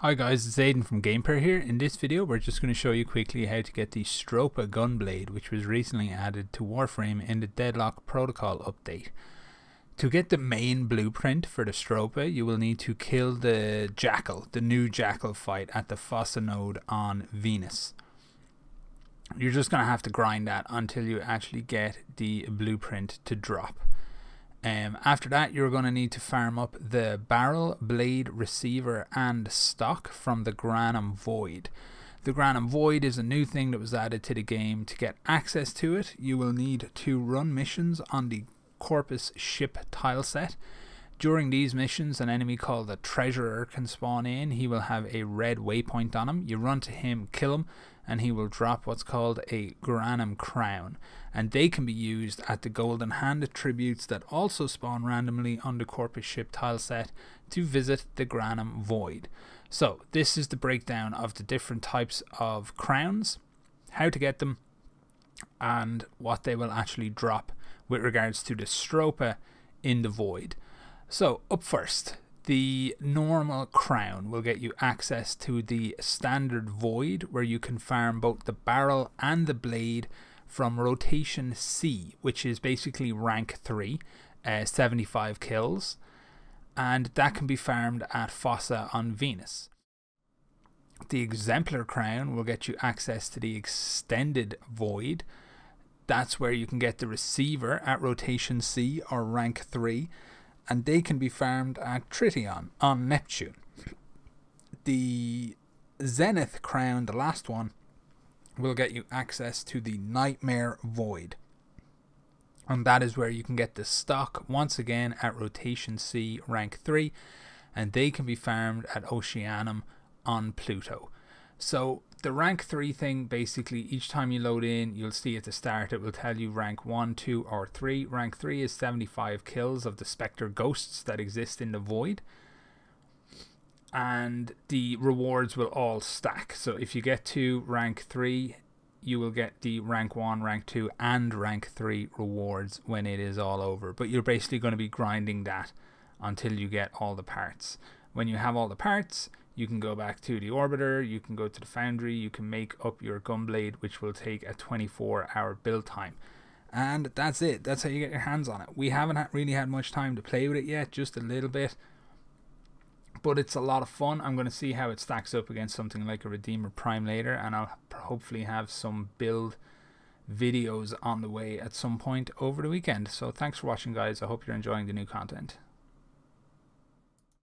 Hi guys, it's Aidan from Gamepur here. In this video we're just going to show you quickly how to get the Stropha Gunblade which was recently added to Warframe in the Deadlock Protocol update. To get the main blueprint for the Stropha you will need to kill the Jackal, the new Jackal fight at the Fossa node on Venus. You're just going to have to grind that until you actually get the blueprint to drop. Um, after that, you're going to need to farm up the barrel, blade, receiver, and stock from the Granum Void. The Granum Void is a new thing that was added to the game. To get access to it, you will need to run missions on the Corpus ship tile set. During these missions, an enemy called the Treasurer can spawn in. He will have a red waypoint on him. You run to him, kill him, and he will drop what's called a Granum Crown. And they can be used at the Golden Hand attributes that also spawn randomly on the Corpus ship tile set to visit the Granum Void. So, this is the breakdown of the different types of crowns, how to get them, and what they will actually drop with regards to the Stropha in the Void. So, up first, the normal crown will get you access to the standard void where you can farm both the barrel and the blade from rotation C, which is basically rank 3, uh, 75 kills, and that can be farmed at Fossa on Venus. The exemplar crown will get you access to the extended void. That's where you can get the receiver at rotation C or rank 3 and they can be farmed at Tritium on Neptune. The Zenith Crown, the last one, will get you access to the Nightmare Void. And that is where you can get the stock once again at Rotation C rank 3, and they can be farmed at Oceanum on Pluto. So the rank 3 thing basically each time you load in you'll see at the start it will tell you rank 1 2 or 3 rank 3 is 75 kills of the specter ghosts that exist in the void. And the rewards will all stack. So if you get to rank 3 you will get the rank 1 rank 2 and rank 3 rewards when it is all over. But you're basically going to be grinding that until you get all the parts. When you have all the parts you can go back to the orbiter, you can go to the foundry, you can make up your gunblade, which will take a 24 hour build time. And that's it. That's how you get your hands on it. We haven't really had much time to play with it yet, just a little bit. But it's a lot of fun. I'm going to see how it stacks up against something like a Redeemer Prime later, and I'll hopefully have some build videos on the way at some point over the weekend. So thanks for watching, guys. I hope you're enjoying the new content.